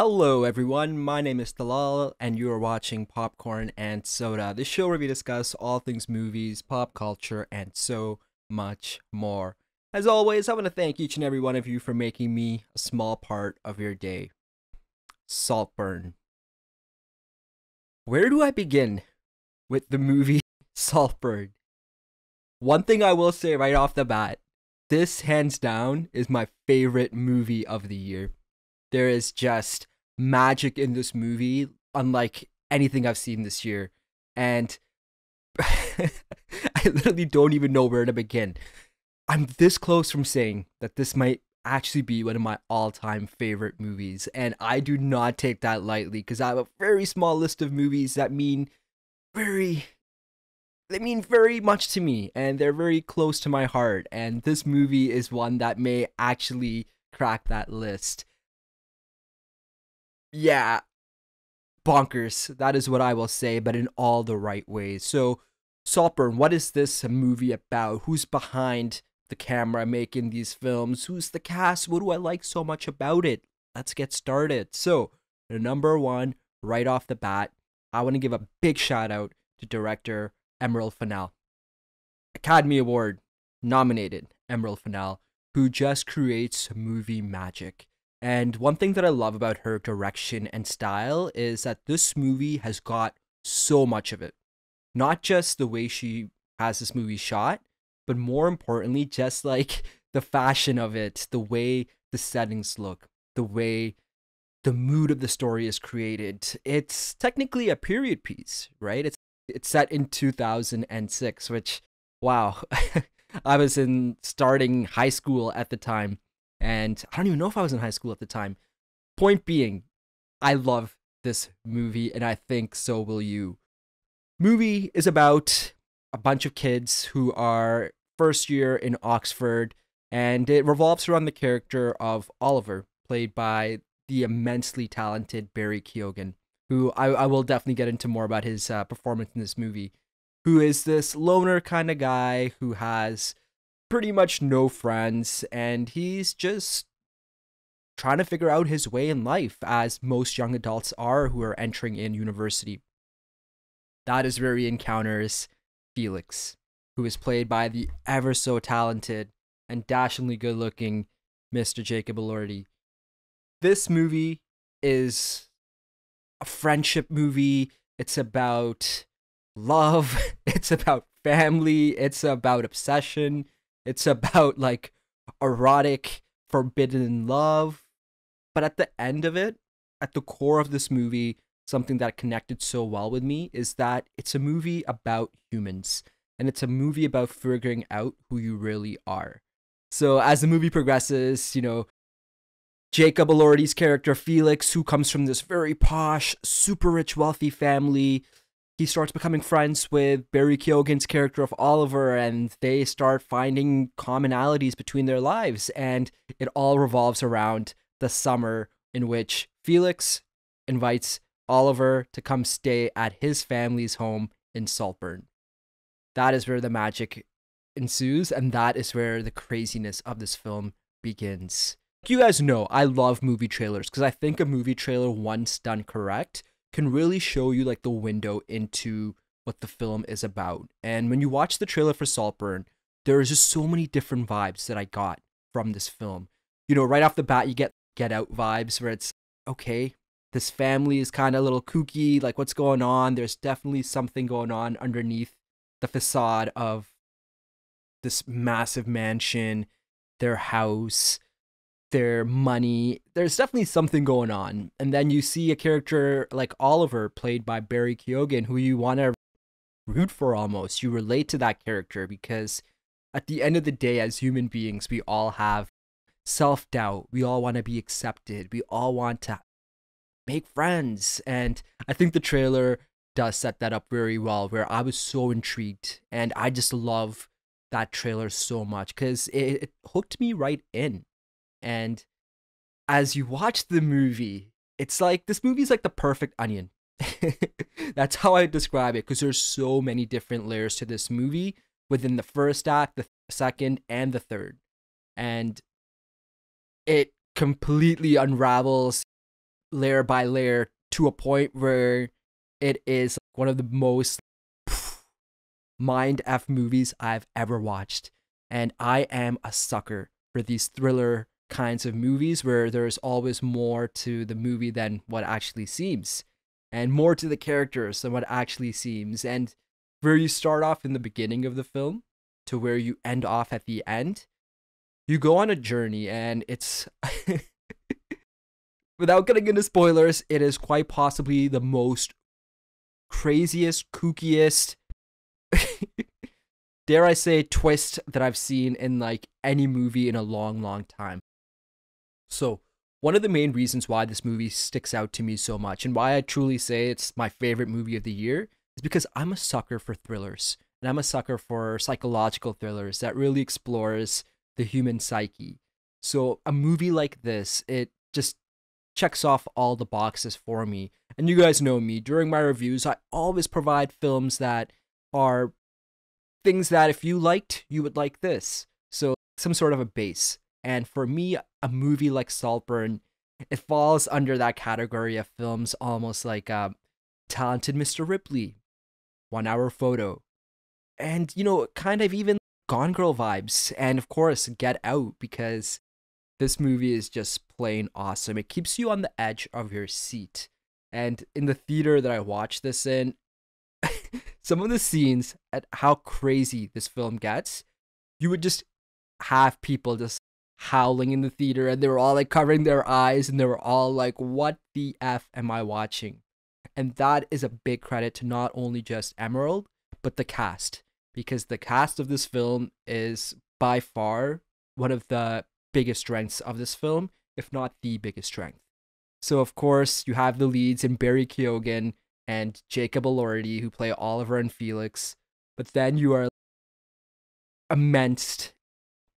Hello, everyone. My name is Tallal, and you are watching Popcorn and Soda, the show where we discuss all things movies, pop culture, and so much more. As always, I want to thank each and every one of you for making me a small part of your day. Saltburn. Where do I begin with the movie Saltburn? One thing I will say right off the bat this, hands down, is my favorite movie of the year. There is just magic in this movie, unlike anything I've seen this year. And I literally don't even know where to begin. I'm this close from saying that this might actually be one of my all-time favorite movies and I do not take that lightly because I have a very small list of movies that mean very they mean very much to me and they're very close to my heart and this movie is one that may actually crack that list yeah, bonkers. That is what I will say, but in all the right ways. So, Saltburn, what is this movie about? Who's behind the camera making these films? Who's the cast? What do I like so much about it? Let's get started. So, number one, right off the bat, I want to give a big shout out to director Emerald Fennell. Academy Award nominated Emerald Fennell, who just creates movie magic. And one thing that I love about her direction and style is that this movie has got so much of it. Not just the way she has this movie shot, but more importantly, just like the fashion of it, the way the settings look, the way the mood of the story is created. It's technically a period piece, right? It's it's set in 2006, which wow. I was in starting high school at the time and I don't even know if I was in high school at the time. Point being, I love this movie, and I think so will you. Movie is about a bunch of kids who are first year in Oxford, and it revolves around the character of Oliver, played by the immensely talented Barry Keoghan, who I, I will definitely get into more about his uh, performance in this movie, who is this loner kind of guy who has pretty much no friends, and he's just trying to figure out his way in life, as most young adults are who are entering in university. That is where he encounters Felix, who is played by the ever so talented and dashingly good looking Mr. Jacob Elordi. This movie is a friendship movie. It's about love. It's about family. It's about obsession. It's about like erotic, forbidden love. But at the end of it, at the core of this movie, something that connected so well with me is that it's a movie about humans and it's a movie about figuring out who you really are. So as the movie progresses, you know, Jacob Elordi's character Felix, who comes from this very posh, super rich, wealthy family, he starts becoming friends with Barry Keoghan's character of Oliver, and they start finding commonalities between their lives. And it all revolves around the summer in which Felix invites Oliver to come stay at his family's home in Saltburn. That is where the magic ensues, and that is where the craziness of this film begins. You guys know I love movie trailers because I think a movie trailer, once done correct, can really show you like the window into what the film is about. And when you watch the trailer for Saltburn, there is just so many different vibes that I got from this film. You know, right off the bat, you get Get Out vibes where it's okay. This family is kind of a little kooky. Like, what's going on? There's definitely something going on underneath the facade of this massive mansion, their house their money. There's definitely something going on. And then you see a character like Oliver, played by Barry Keoghan, who you want to root for almost. You relate to that character because at the end of the day, as human beings, we all have self doubt. We all want to be accepted. We all want to make friends. And I think the trailer does set that up very well, where I was so intrigued. And I just love that trailer so much because it, it hooked me right in and as you watch the movie, it's like this movie is like the perfect onion. That's how I describe it because there's so many different layers to this movie within the first act, the second, and the third. And it completely unravels layer by layer to a point where it is one of the most mind f movies I've ever watched. And I am a sucker for these thriller kinds of movies where there's always more to the movie than what actually seems, and more to the characters than what actually seems. And where you start off in the beginning of the film to where you end off at the end, you go on a journey, and it's. Without getting into spoilers, it is quite possibly the most craziest, kookiest, dare I say, twist that I've seen in like any movie in a long, long time. So, one of the main reasons why this movie sticks out to me so much and why I truly say it's my favorite movie of the year is because I'm a sucker for thrillers and I'm a sucker for psychological thrillers that really explores the human psyche. So, a movie like this, it just checks off all the boxes for me. And you guys know me, during my reviews, I always provide films that are things that if you liked, you would like this. So, some sort of a base. And for me, a movie like Saltburn, it falls under that category of films almost like uh, Talented Mr. Ripley, One Hour Photo, and, you know, kind of even Gone Girl vibes. And of course, Get Out, because this movie is just plain awesome. It keeps you on the edge of your seat. And in the theater that I watched this in, some of the scenes at how crazy this film gets, you would just have people just howling in the theater and they were all like covering their eyes and they were all like, What the F am I watching? And that is a big credit to not only just Emerald, but the cast. Because the cast of this film is by far one of the biggest strengths of this film, if not the biggest strength. So, of course, you have the leads in Barry Keoghan and Jacob Elordi, who play Oliver and Felix. But then you are immense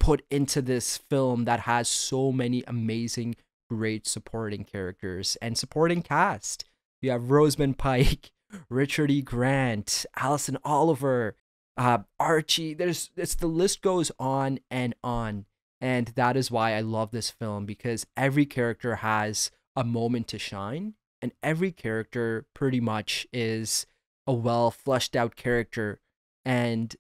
put into this film that has so many amazing, great supporting characters and supporting cast. You have Rosamund Pike, Richard E. Grant, Alison Oliver, uh, Archie. There's it's the list goes on and on. And that is why I love this film because every character has a moment to shine, and every character pretty much is a well fleshed out character. And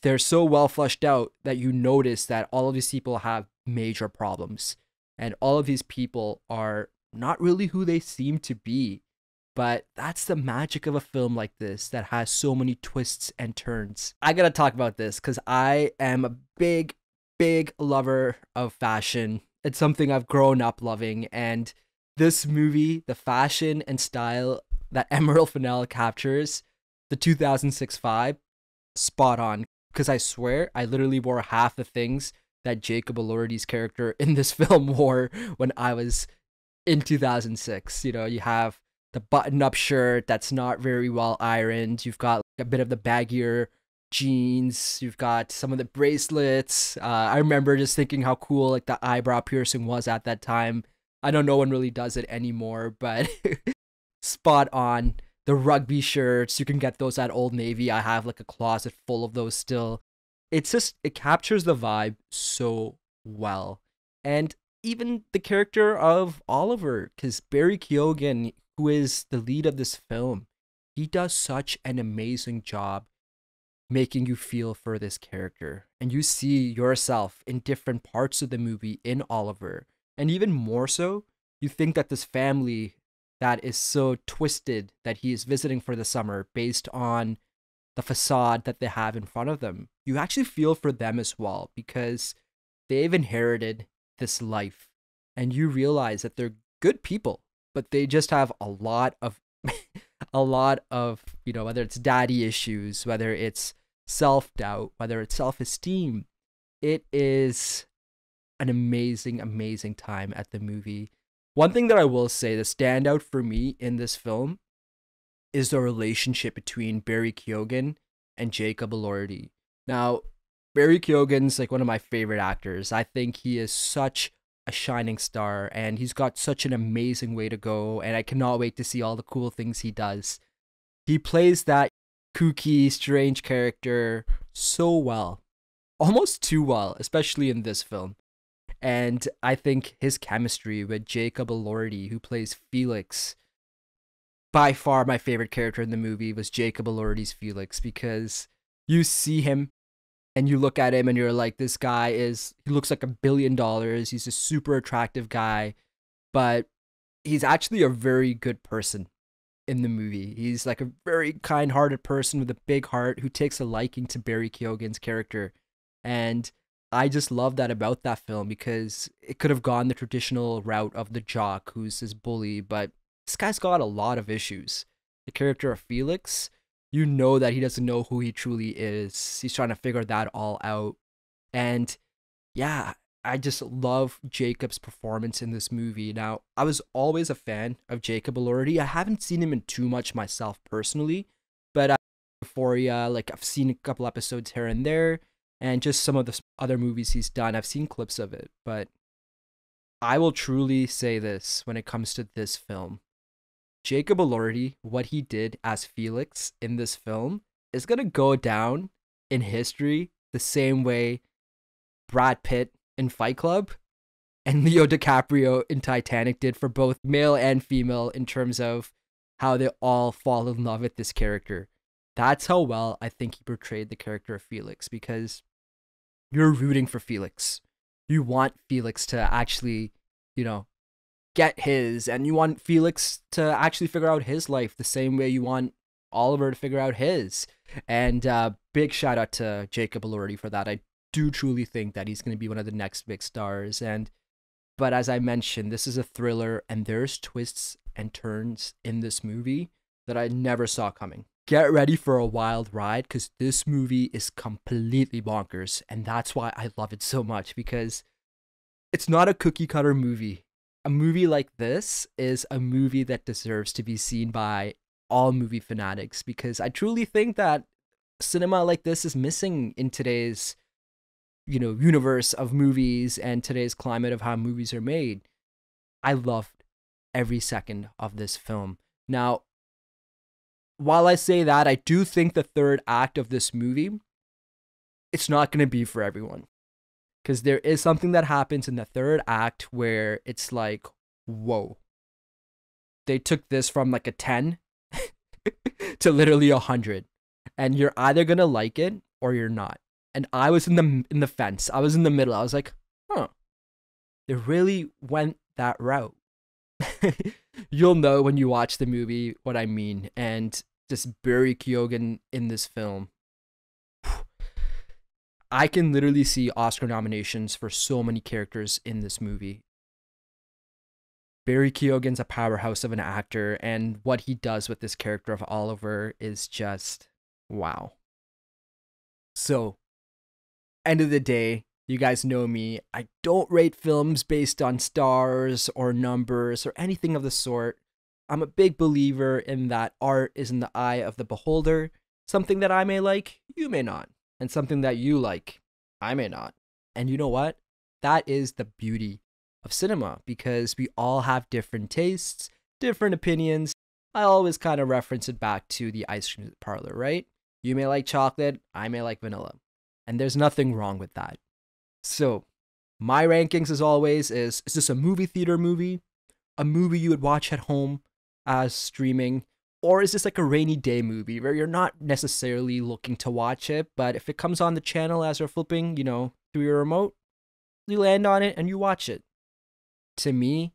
they're so well fleshed out that you notice that all of these people have major problems. And all of these people are not really who they seem to be. But that's the magic of a film like this that has so many twists and turns. I gotta talk about this because i am a big big lover of fashion. It's something i've grown up loving. And this movie the fashion and style that emerald fennell captures the 2006 vibe spot on because I swear I literally wore half the things that Jacob Elordi's character in this film wore when I was in 2006. You know, you have the button-up shirt that's not very well ironed. You've got a bit of the baggier jeans. You've got some of the bracelets. Uh, I remember just thinking how cool like the eyebrow piercing was at that time. I know no one really does it anymore, but spot on the rugby shirts. You can get those at Old Navy. I have like a closet full of those still. It's just it captures the vibe so well. And even the character of Oliver, because Barry Keoghan, who is the lead of this film, he does such an amazing job making you feel for this character. And you see yourself in different parts of the movie in Oliver. And even more so, you think that this family that is so twisted that he is visiting for the summer based on the facade that they have in front of them. You actually feel for them as well because they've inherited this life and you realize that they're good people, but they just have a lot of a lot of, you know, whether it's daddy issues, whether it's self-doubt, whether it's self-esteem. It is an amazing amazing time at the movie one thing that I will say, the standout for me in this film is the relationship between Barry Keoghan and Jacob Elordi. Now, Barry Keoghan's like one of my favorite actors. I think he is such a shining star and he's got such an amazing way to go and I cannot wait to see all the cool things he does. He plays that kooky, strange character so well. Almost too well, especially in this film. And I think his chemistry with Jacob Elordi, who plays Felix, by far my favorite character in the movie was Jacob Elordi's Felix because you see him and you look at him and you're like, this guy is, he looks like a billion dollars. He's a super attractive guy, but he's actually a very good person in the movie. He's like a very kind hearted person with a big heart who takes a liking to Barry Keoghan's character. And I just love that about that film because it could have gone the traditional route of the jock who's his bully, but this guy's got a lot of issues. The character of Felix, you know that he doesn't know who he truly is. He's trying to figure that all out. And yeah, I just love Jacob's performance in this movie. Now, I was always a fan of Jacob Elordi. I haven't seen him in too much myself personally, but uh, Euphoria, like I've seen a couple episodes here and there, and just some of the other movies he's done. I've seen clips of it, but I will truly say this when it comes to this film. Jacob Elordi, what he did as Felix in this film, is going to go down in history the same way Brad Pitt in Fight Club and Leo DiCaprio in Titanic did for both male and female in terms of how they all fall in love with this character. That's how well I think he portrayed the character of Felix because you're rooting for Felix. You want Felix to actually, you know, get his, and you want Felix to actually figure out his life the same way you want Oliver to figure out his. And uh, big shout out to Jacob Elordi for that. I do truly think that he's going to be one of the next big stars. And but as I mentioned, this is a thriller, and there's twists and turns in this movie that I never saw coming. Get ready for a wild ride because this movie is completely bonkers, and that's why I love it so much because it's not a cookie cutter movie. A movie like this is a movie that deserves to be seen by all movie fanatics because I truly think that cinema like this is missing in today's you know universe of movies and today's climate of how movies are made i loved every second of this film now while i say that i do think the third act of this movie it's not going to be for everyone because there is something that happens in the third act where it's like whoa they took this from like a 10 to literally a 100 and you're either going to like it or you're not and I was in the in the fence. I was in the middle. I was like, huh. They really went that route. You'll know when you watch the movie what I mean. And just Barry Keoghan in this film. I can literally see Oscar nominations for so many characters in this movie. Barry Keoghan's a powerhouse of an actor, and what he does with this character of Oliver is just wow. So, end of the day, you guys know me. I don't rate films based on stars or numbers or anything of the sort. I'm a big believer in that art is in the eye of the beholder. Something that I may like, you may not. And something that you like, I may not. And you know what? That is the beauty of cinema because we all have different tastes, different opinions. I always kind of reference it back to the ice cream parlor, right? You may like chocolate, I may like vanilla. And there's nothing wrong with that. So, my rankings, as always, is is this a movie theater movie? A movie you would watch at home as streaming? Or is this like a rainy day movie where you're not necessarily looking to watch it, but if it comes on the channel as you're flipping, you know, through your remote, you land on it and you watch it? To me,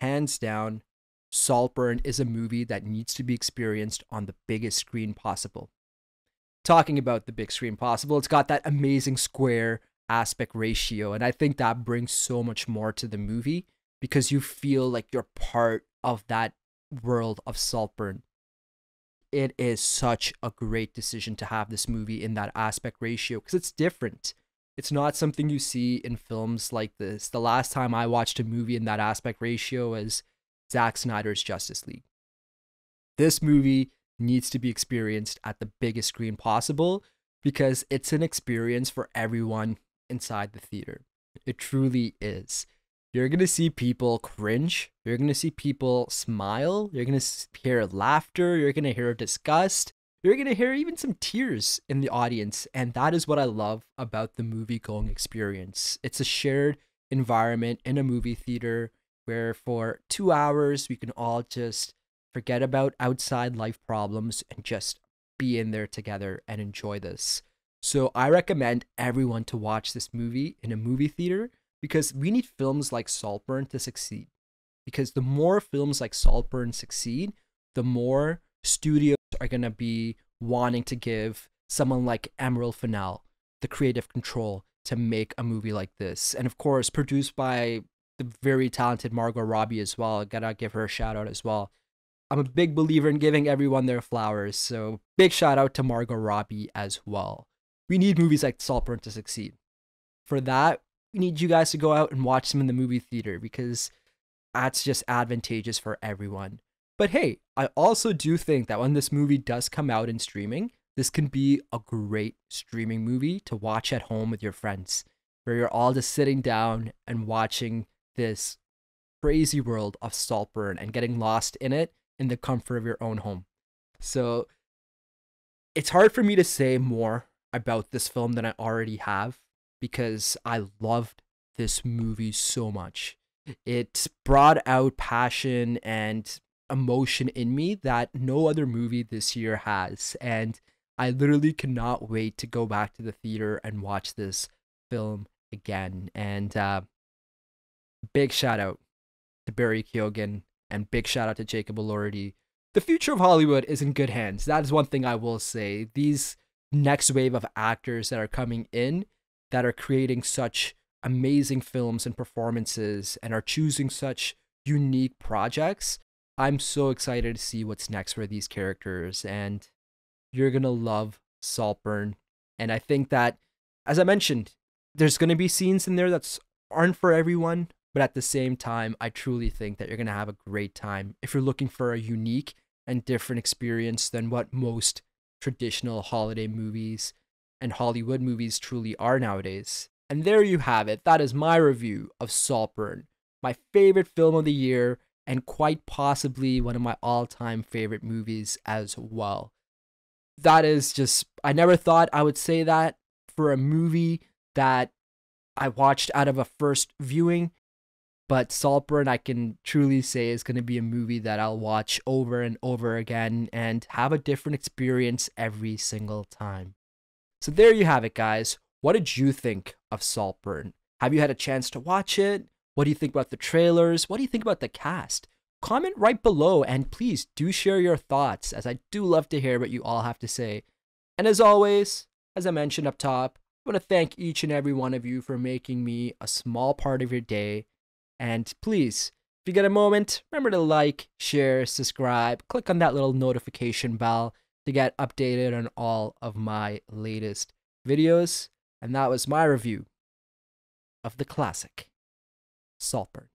hands down, Saltburn is a movie that needs to be experienced on the biggest screen possible talking about the big screen possible. It's got that amazing square aspect ratio. And I think that brings so much more to the movie because you feel like you're part of that world of Saltburn. It is such a great decision to have this movie in that aspect ratio because it's different. It's not something you see in films like this. The last time I watched a movie in that aspect ratio is Zack Snyder's Justice League. This movie needs to be experienced at the biggest screen possible because it's an experience for everyone inside the theater. It truly is. You're going to see people cringe. You're going to see people smile. You're going to hear laughter. You're going to hear disgust. You're going to hear even some tears in the audience. And that is what I love about the movie going experience. It's a shared environment in a movie theater where for two hours we can all just forget about outside life problems and just be in there together and enjoy this. So I recommend everyone to watch this movie in a movie theater because we need films like Saltburn to succeed. Because the more films like Saltburn succeed, the more studios are going to be wanting to give someone like Emerald Fennell the creative control to make a movie like this. And of course, produced by the very talented Margot Robbie as well. Gotta give her a shout out as well. I'm a big believer in giving everyone their flowers, so big shout out to Margot Robbie as well. We need movies like Saltburn to succeed. For that, we need you guys to go out and watch them in the movie theater because that's just advantageous for everyone. But hey, I also do think that when this movie does come out in streaming, this can be a great streaming movie to watch at home with your friends, where you're all just sitting down and watching this crazy world of Saltburn and getting lost in it in the comfort of your own home. So it's hard for me to say more about this film than I already have because I loved this movie so much. It brought out passion and emotion in me that no other movie this year has. And I literally cannot wait to go back to the theater and watch this film again. And uh, big shout out to Barry Keoghan and big shout out to Jacob Elordi. The future of Hollywood is in good hands. That is one thing I will say. These next wave of actors that are coming in that are creating such amazing films and performances and are choosing such unique projects. I'm so excited to see what's next for these characters and you're to love Saltburn. And I think that as I mentioned, there's to be scenes in there that aren't for everyone, but at the same time, I truly think that you're to have a great time if you're looking for a unique and different experience than what most traditional holiday movies and Hollywood movies truly are nowadays. And there you have it. That is my review of Saltburn, my favorite film of the year, and quite possibly one of my all time favorite movies as well. That is just, I never thought I would say that for a movie that I watched out of a first viewing but Saltburn, I can truly say, is going to be a movie that I'll watch over and over again and have a different experience every single time. So there you have it, guys. What did you think of Saltburn? Have you had a chance to watch it? What do you think about the trailers? What do you think about the cast? Comment right below and please do share your thoughts as I do love to hear what you all have to say. And as always, as I mentioned up top, I want to thank each and every one of you for making me a small part of your day and please, if you get a moment, remember to like, share, subscribe, click on that little notification bell to get updated on all of my latest videos. And that was my review of the classic Saltburn.